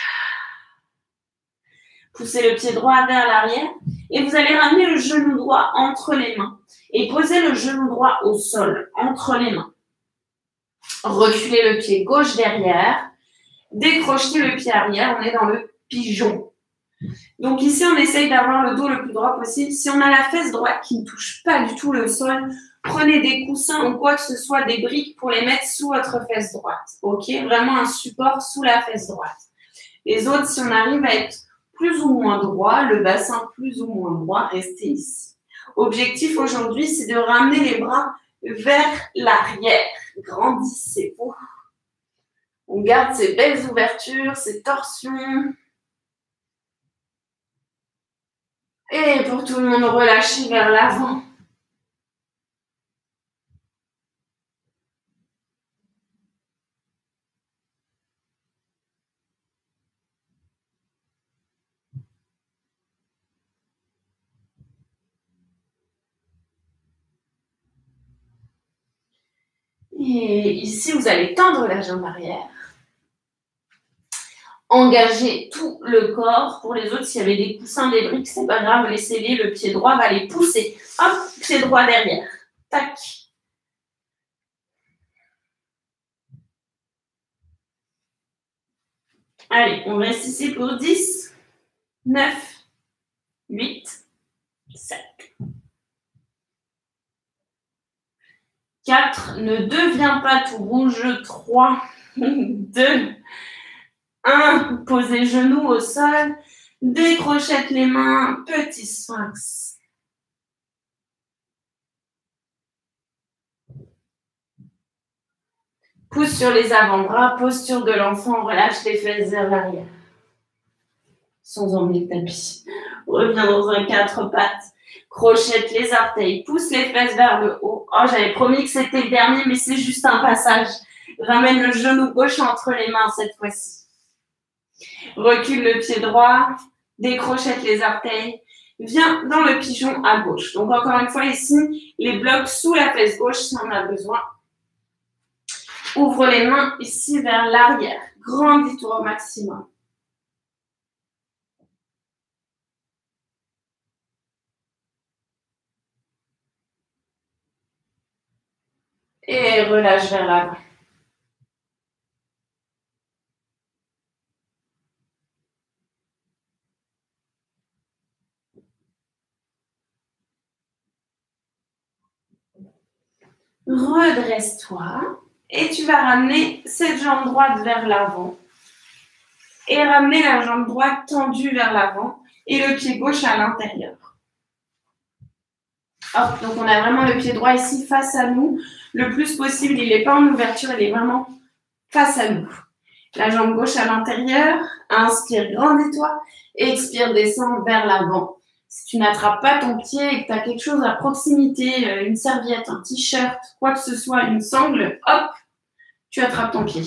Poussez le pied droit vers l'arrière Et vous allez ramener le genou droit entre les mains et poser le genou droit au sol, entre les mains. Reculez le pied gauche derrière, décrochez le pied arrière, on est dans le pigeon. Donc ici, on essaye d'avoir le dos le plus droit possible. Si on a la fesse droite qui ne touche pas du tout le sol, prenez des coussins ou quoi que ce soit, des briques pour les mettre sous votre fesse droite. Ok? Vraiment un support sous la fesse droite. Les autres, si on arrive à être plus ou moins droit, le bassin plus ou moins droit, restez ici. Objectif aujourd'hui, c'est de ramener les bras vers l'arrière. Grandissez-vous. On garde ces belles ouvertures, ces torsions. Et pour tout le monde, relâchez vers l'avant. Et ici, vous allez tendre la jambe arrière. Engagez tout le corps. Pour les autres, s'il y avait des coussins, des briques, c'est pas grave, laissez-les. Le pied droit va les pousser. Hop, pied droit derrière. Tac. Allez, on reste ici pour 10, 9, 8, 7. 4, ne deviens pas tout rouge. 3, 2, 1, posez genoux au sol. Décrochette les mains, petit sphinx. Pousse sur les avant-bras, posture de l'enfant, relâche les fesses vers l'arrière. Sans emmener le tapis. Reviens dans un quatre pattes. Crochette les orteils, pousse les fesses vers le haut. Oh, j'avais promis que c'était le dernier, mais c'est juste un passage. Ramène le genou gauche entre les mains cette fois-ci. Recule le pied droit, décrochette les orteils. Viens dans le pigeon à gauche. Donc encore une fois ici, les blocs sous la fesse gauche si on a besoin. Ouvre les mains ici vers l'arrière. Grandis-toi au maximum. Et relâche vers l'avant. Redresse-toi et tu vas ramener cette jambe droite vers l'avant et ramener la jambe droite tendue vers l'avant et le pied gauche à l'intérieur. Hop, donc on a vraiment le pied droit ici face à nous le plus possible. Il n'est pas en ouverture, il est vraiment face à nous. La jambe gauche à l'intérieur. Inspire, grandis-toi. Expire, descends vers l'avant. Si tu n'attrapes pas ton pied et que tu as quelque chose à proximité, euh, une serviette, un t-shirt, quoi que ce soit, une sangle, hop, tu attrapes ton pied.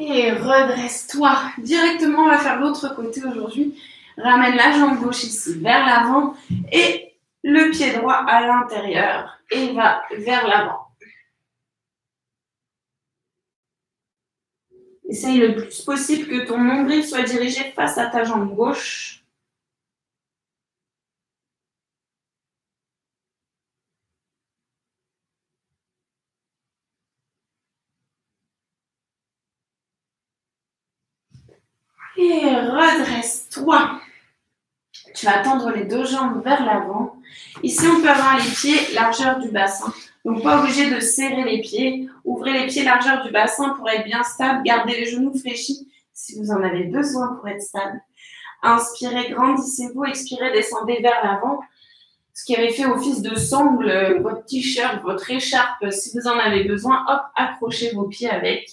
Et redresse-toi. Directement, on va faire l'autre côté aujourd'hui. Ramène la jambe gauche ici vers l'avant et le pied droit à l'intérieur et va vers l'avant. Essaye le plus possible que ton nombril soit dirigé face à ta jambe gauche. Et redresse-toi. Tu vas tendre les deux jambes vers l'avant. Ici, on peut avoir les pieds largeur du bassin. Donc, pas obligé de serrer les pieds. Ouvrez les pieds largeur du bassin pour être bien stable. Gardez les genoux fléchis si vous en avez besoin pour être stable. Inspirez, grandissez-vous. Expirez, descendez vers l'avant. Ce qui avait fait office de sangle, votre t-shirt, votre écharpe, si vous en avez besoin, hop, accrochez vos pieds avec.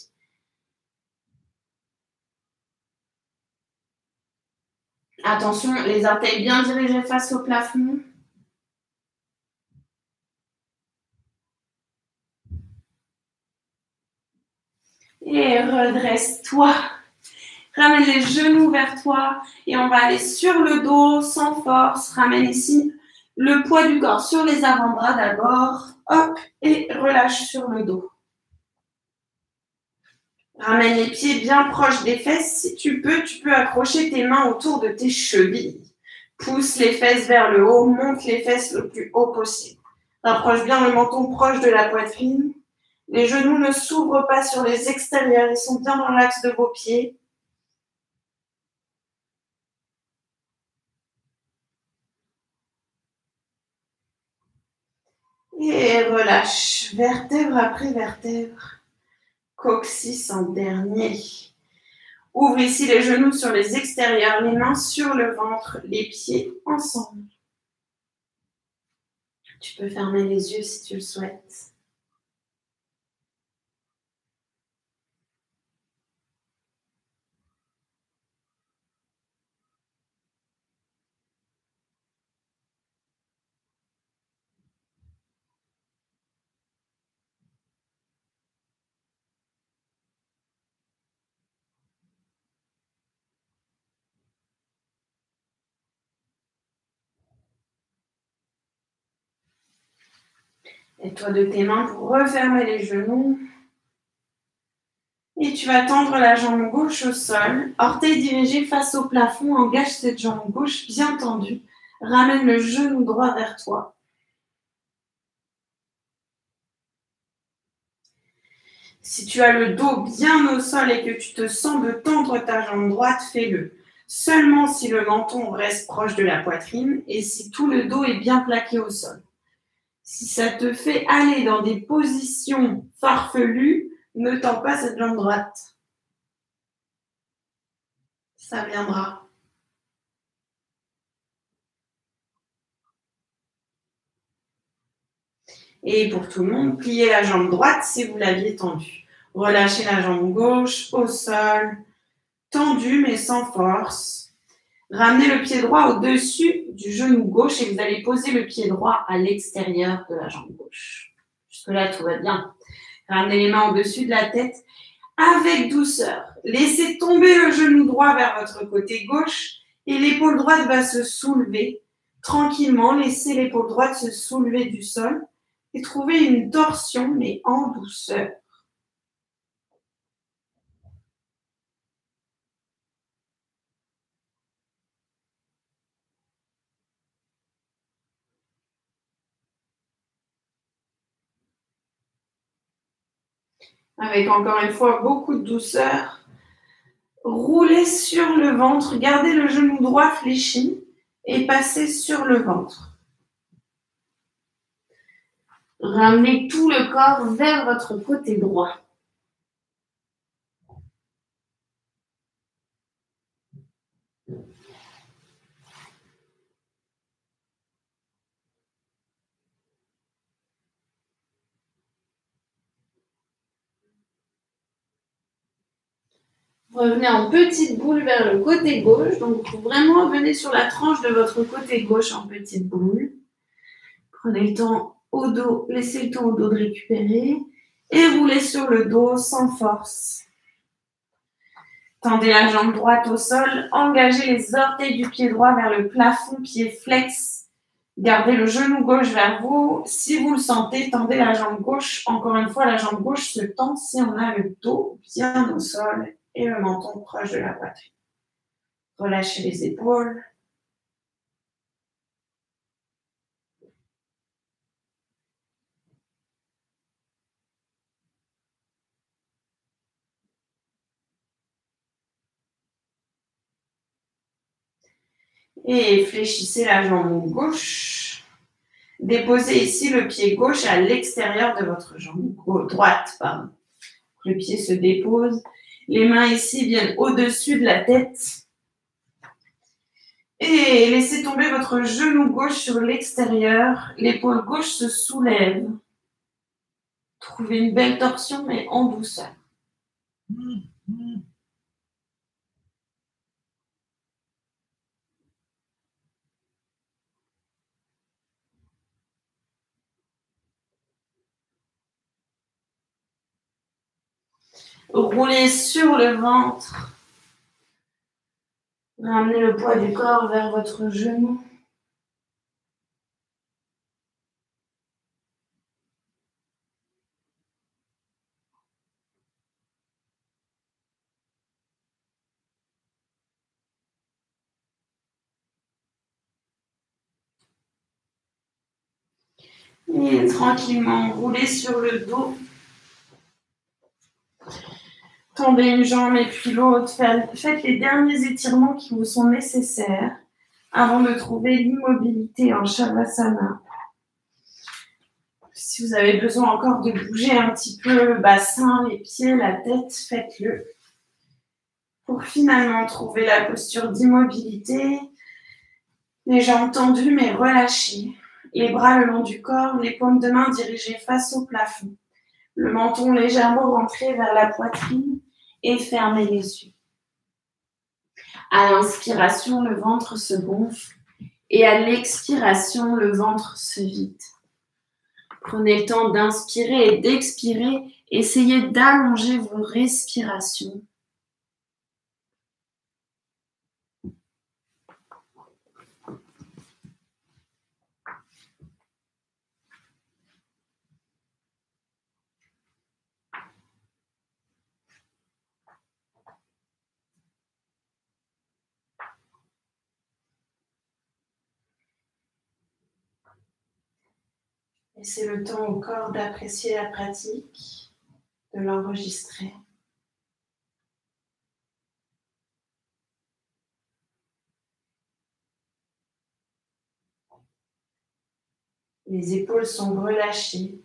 Attention, les orteils bien dirigés face au plafond. Et redresse-toi. Ramène les genoux vers toi et on va aller sur le dos sans force. Ramène ici le poids du corps sur les avant-bras d'abord. Hop, et relâche sur le dos. Ramène les pieds bien proches des fesses. Si tu peux, tu peux accrocher tes mains autour de tes chevilles. Pousse les fesses vers le haut, monte les fesses le plus haut possible. Rapproche bien le menton proche de la poitrine. Les genoux ne s'ouvrent pas sur les extérieurs, ils sont bien dans l'axe de vos pieds. Et relâche, vertèbre après vertèbre. Coccyx en dernier. Ouvre ici les genoux sur les extérieurs, les mains sur le ventre, les pieds ensemble. Tu peux fermer les yeux si tu le souhaites. Et toi de tes mains pour refermer les genoux. Et tu vas tendre la jambe gauche au sol. Orteil dirigé face au plafond. Engage cette jambe gauche bien tendue. Ramène le genou droit vers toi. Si tu as le dos bien au sol et que tu te sens de tendre ta jambe droite, fais-le. Seulement si le menton reste proche de la poitrine et si tout le dos est bien plaqué au sol. Si ça te fait aller dans des positions farfelues, ne tends pas cette jambe droite. Ça viendra. Et pour tout le monde, pliez la jambe droite si vous l'aviez tendue. Relâchez la jambe gauche au sol, tendue mais sans force. Ramenez le pied droit au-dessus du genou gauche et vous allez poser le pied droit à l'extérieur de la jambe gauche. Jusque-là, tout va bien. Ramenez les mains au-dessus de la tête avec douceur. Laissez tomber le genou droit vers votre côté gauche et l'épaule droite va se soulever. Tranquillement, laissez l'épaule droite se soulever du sol et trouvez une torsion mais en douceur. Avec encore une fois beaucoup de douceur. Roulez sur le ventre, gardez le genou droit fléchi et passez sur le ventre. Ramenez tout le corps vers votre côté droit. Revenez en petite boule vers le côté gauche. Donc, vraiment venez sur la tranche de votre côté gauche en petite boule. Prenez le temps au dos, laissez le temps au dos de récupérer et roulez sur le dos sans force. Tendez la jambe droite au sol, engagez les orteils du pied droit vers le plafond, pied flex. Gardez le genou gauche vers vous. Si vous le sentez, tendez la jambe gauche. Encore une fois, la jambe gauche se tend si on a le dos bien au sol et le menton proche de la poitrine. Relâchez les épaules. Et fléchissez la jambe gauche. Déposez ici le pied gauche à l'extérieur de votre jambe droite. Le pied se dépose les mains ici viennent au-dessus de la tête. Et laissez tomber votre genou gauche sur l'extérieur. L'épaule gauche se soulève. Trouvez une belle torsion, mais en douceur. Roulez sur le ventre. Ramenez le poids du corps vers votre genou. Et tranquillement, roulez sur le dos. Tendez une jambe et puis l'autre. Faites les derniers étirements qui vous sont nécessaires avant de trouver l'immobilité en Shavasana. Si vous avez besoin encore de bouger un petit peu le bassin, les pieds, la tête, faites-le. Pour finalement trouver la posture d'immobilité, les jambes tendues mais relâchées, les bras le long du corps, les paumes de main dirigées face au plafond, le menton légèrement rentré vers la poitrine et fermez les yeux. À l'inspiration, le ventre se gonfle et à l'expiration, le ventre se vide. Prenez le temps d'inspirer et d'expirer. Essayez d'allonger vos respirations Et c'est le temps au corps d'apprécier la pratique, de l'enregistrer. Les épaules sont relâchées,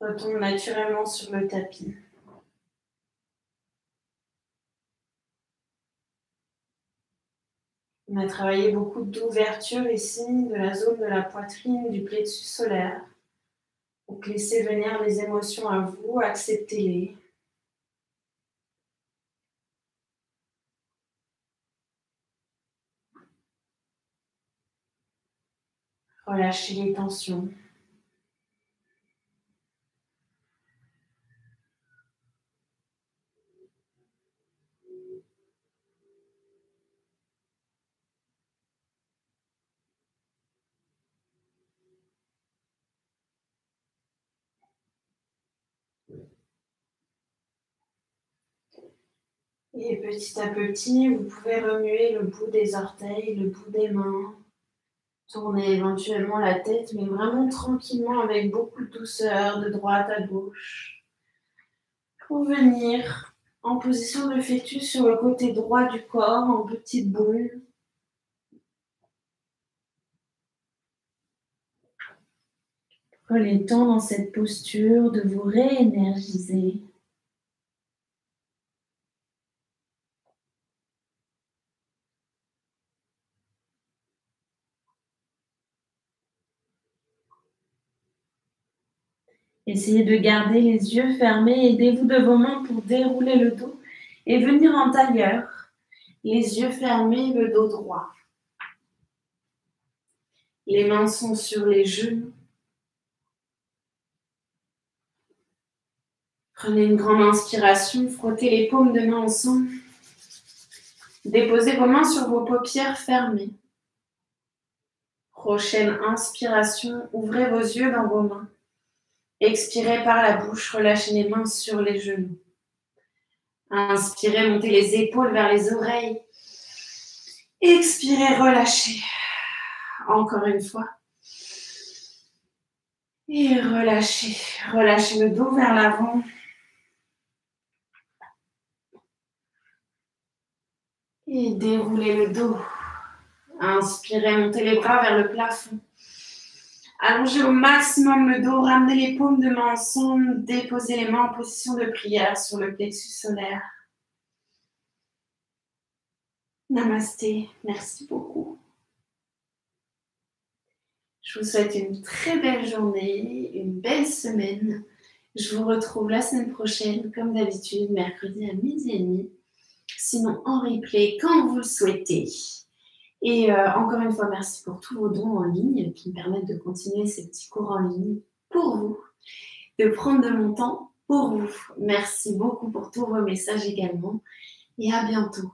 retombent naturellement sur le tapis. On a travaillé beaucoup d'ouverture ici, de la zone de la poitrine, du plexus solaire. Donc laissez venir les émotions à vous, acceptez-les. Relâchez les tensions. Et petit à petit, vous pouvez remuer le bout des orteils, le bout des mains. Tournez éventuellement la tête, mais vraiment tranquillement avec beaucoup de douceur, de droite à gauche. Pour venir en position de fœtus sur le côté droit du corps, en petite boule. Prenez le temps dans cette posture de vous réénergiser. Essayez de garder les yeux fermés. Aidez-vous de vos mains pour dérouler le dos et venir en tailleur. Les yeux fermés, le dos droit. Les mains sont sur les genoux. Prenez une grande inspiration, frottez les paumes de main ensemble. Déposez vos mains sur vos paupières fermées. Prochaine inspiration, ouvrez vos yeux dans vos mains. Expirez par la bouche, relâchez les mains sur les genoux. Inspirez, montez les épaules vers les oreilles. Expirez, relâchez. Encore une fois. Et relâchez. Relâchez le dos vers l'avant. Et déroulez le dos. Inspirez, montez les bras vers le plafond. Allongez au maximum le dos, ramenez les paumes de main ensemble, déposez les mains en position de prière sur le plexus solaire. Namasté, merci beaucoup. Je vous souhaite une très belle journée, une belle semaine. Je vous retrouve la semaine prochaine, comme d'habitude, mercredi à midi et demi. Sinon, en replay, quand vous le souhaitez. Et euh, encore une fois, merci pour tous vos dons en ligne qui me permettent de continuer ces petits cours en ligne pour vous, de prendre de mon temps pour vous. Merci beaucoup pour tous vos messages également et à bientôt.